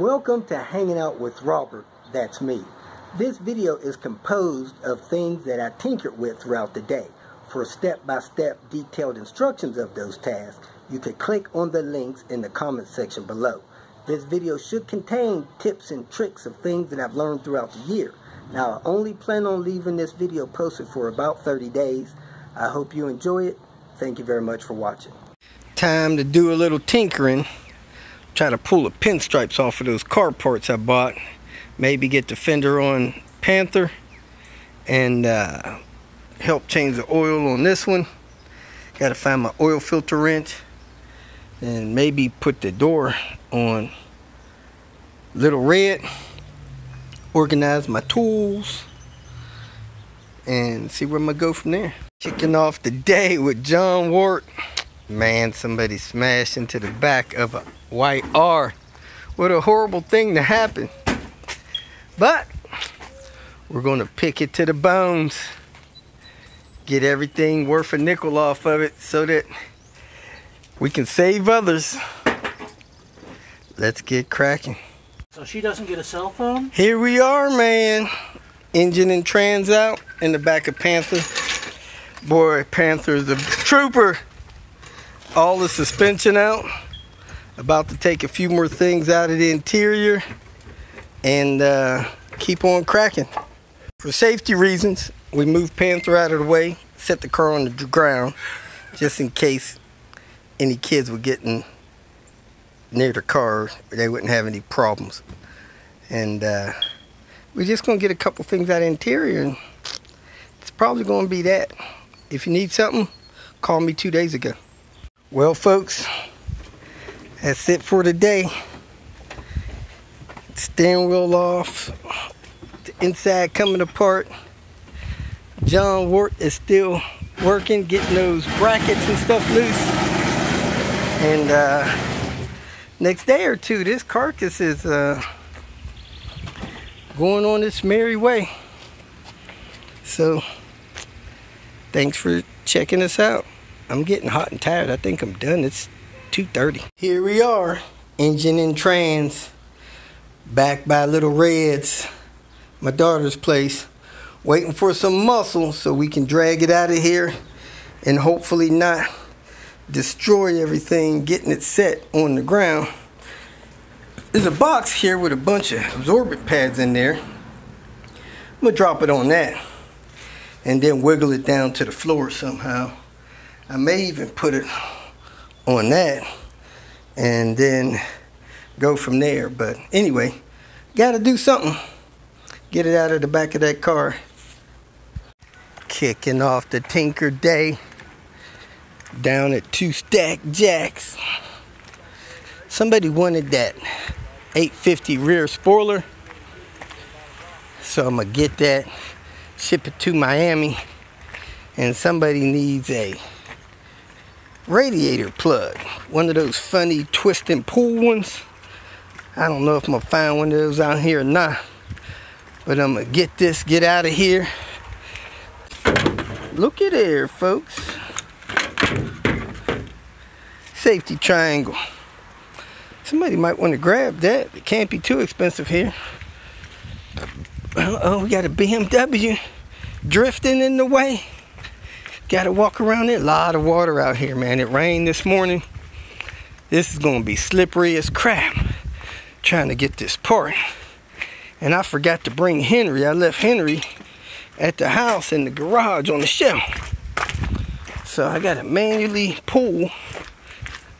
Welcome to Hanging Out with Robert, that's me. This video is composed of things that I tinkered with throughout the day. For step-by-step -step detailed instructions of those tasks, you can click on the links in the comment section below. This video should contain tips and tricks of things that I've learned throughout the year. Now, I only plan on leaving this video posted for about 30 days. I hope you enjoy it. Thank you very much for watching. Time to do a little tinkering. Try to pull the pinstripes off of those car parts I bought. Maybe get the fender on Panther. And uh, help change the oil on this one. Got to find my oil filter wrench. And maybe put the door on Little Red organize my tools and see where I'm gonna go from there. Kicking off the day with John Wart. Man, somebody smashed into the back of a white R. What a horrible thing to happen. But we're gonna pick it to the bones. Get everything worth a nickel off of it so that we can save others. Let's get cracking. So she doesn't get a cell phone? Here we are, man. Engine and trans out in the back of Panther. Boy, Panther's a trooper. All the suspension out. About to take a few more things out of the interior and uh, keep on cracking. For safety reasons, we moved Panther out of the way, set the car on the ground, just in case any kids were getting near the car, they wouldn't have any problems. And uh, we're just gonna get a couple things out of the interior and it's probably gonna be that. If you need something, call me two days ago. Well folks, that's it for today. Steering wheel off, the inside coming apart. John Wart is still working, getting those brackets and stuff loose. And uh, next day or two, this carcass is uh, going on its merry way. So, thanks for checking us out. I'm getting hot and tired. I think I'm done. It's 2.30. Here we are, engine and trans, back by Little Reds, my daughter's place, waiting for some muscle so we can drag it out of here and hopefully not destroy everything getting it set on the ground. There's a box here with a bunch of absorbent pads in there. I'm gonna drop it on that and then wiggle it down to the floor somehow. I may even put it on that and then go from there. But anyway, gotta do something. Get it out of the back of that car. Kicking off the Tinker Day down at Two Stack Jacks. Somebody wanted that 850 rear spoiler. So I'm gonna get that, ship it to Miami, and somebody needs a radiator plug. One of those funny twist and pull ones. I don't know if I'm gonna find one of those out here or not. But I'm gonna get this, get out of here. Look at there, folks safety triangle. Somebody might want to grab that. It can't be too expensive here. oh, we got a BMW drifting in the way. Got to walk around it. A lot of water out here, man. It rained this morning. This is going to be slippery as crap. Trying to get this part. And I forgot to bring Henry. I left Henry at the house in the garage on the shelf. So I got to manually pull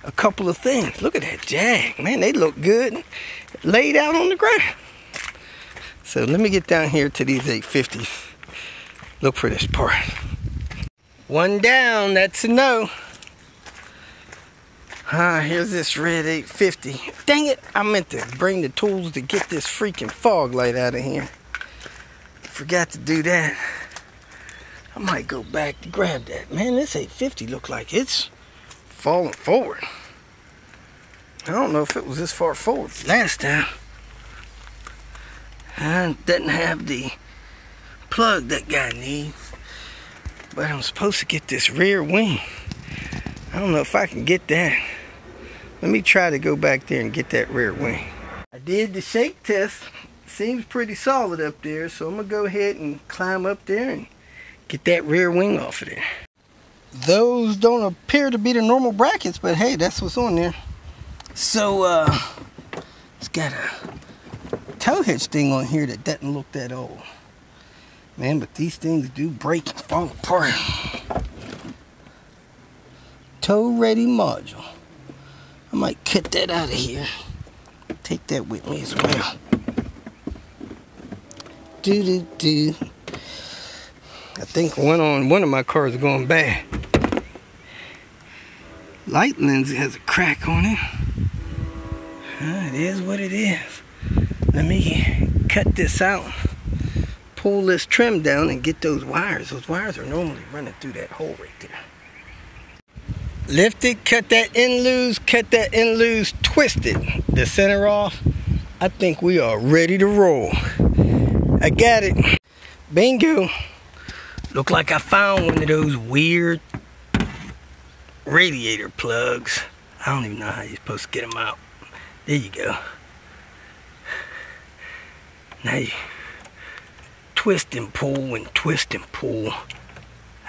a couple of things. Look at that jag. Man, they look good laid out on the ground. So let me get down here to these 850s. Look for this part. One down, that's a no. Ah, here's this red 850. Dang it, I meant to bring the tools to get this freaking fog light out of here. Forgot to do that. I might go back to grab that. Man, this 850 look like it's falling forward. I don't know if it was this far forward last time. I didn't have the plug that guy needs. But I'm supposed to get this rear wing. I don't know if I can get that. Let me try to go back there and get that rear wing. I did the shake test. Seems pretty solid up there, so I'm gonna go ahead and climb up there and get that rear wing off of there. Those don't appear to be the normal brackets, but hey, that's what's on there. So, uh, it's got a tow hitch thing on here that doesn't look that old. Man, but these things do break and fall apart. Tow ready module. I might cut that out of here. Take that with me as well. Do do do. I think one on one of my cars is going bad. Light lens has a crack on it. It is what it is. Let me cut this out. Pull this trim down and get those wires. Those wires are normally running through that hole right there. Lift it, cut that end loose, cut that end loose, twist it. The center off. I think we are ready to roll. I got it. Bingo. Look like I found one of those weird radiator plugs. I don't even know how you're supposed to get them out. There you go. Now you twist and pull and twist and pull.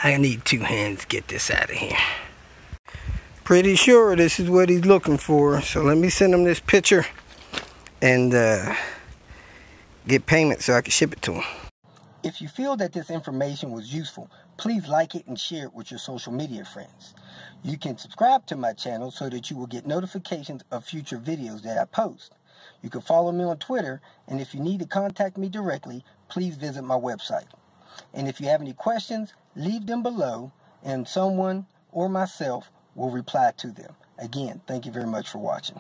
I need two hands to get this out of here. Pretty sure this is what he's looking for. So let me send him this picture and uh, get payment so I can ship it to him. If you feel that this information was useful, please like it and share it with your social media friends. You can subscribe to my channel so that you will get notifications of future videos that I post. You can follow me on Twitter, and if you need to contact me directly, please visit my website. And if you have any questions, leave them below, and someone or myself will reply to them. Again, thank you very much for watching.